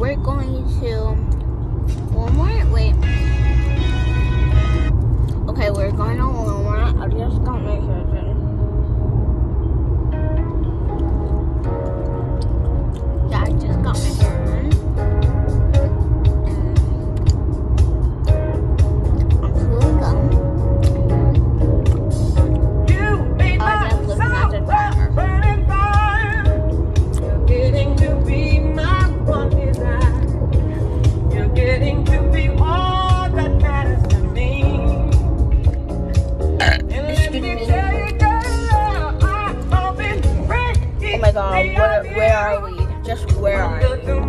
we're going to my god, where, where are we? Just where are we?